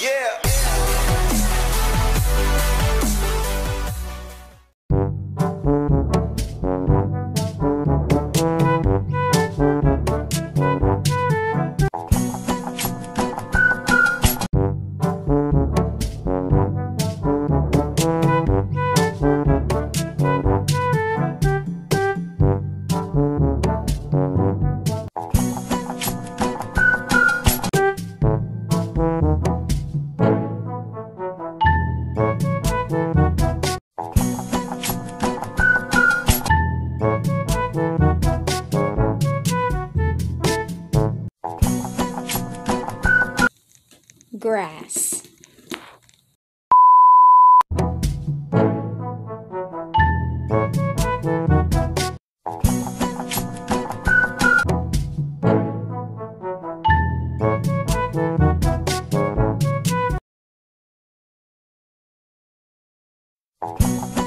Yeah. Grass Yeah.